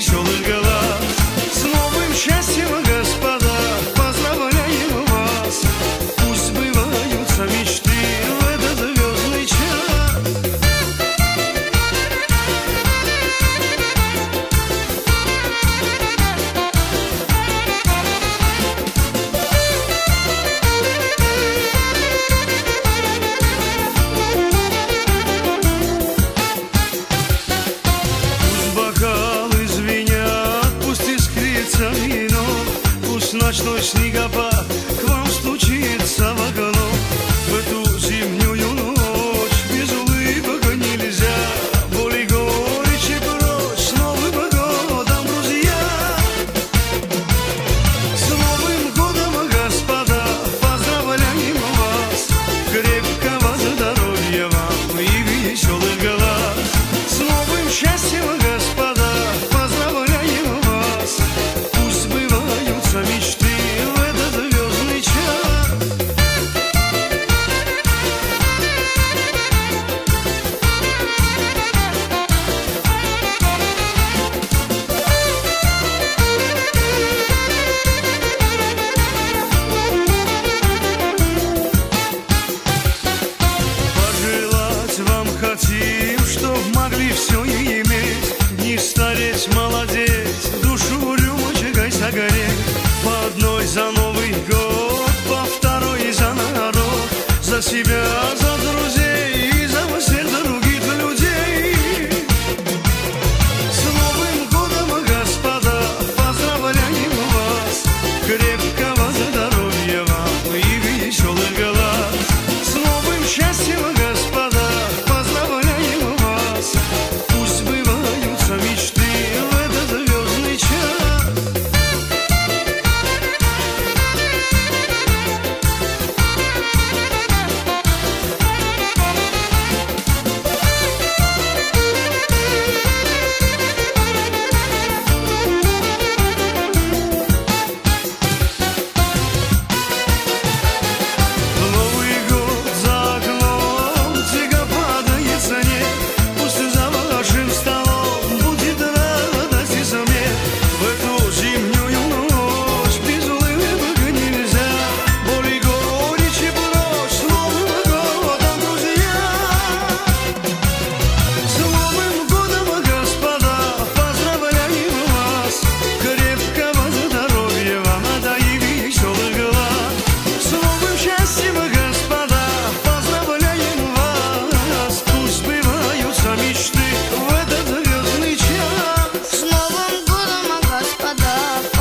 ateş olur. love. liefst zo love.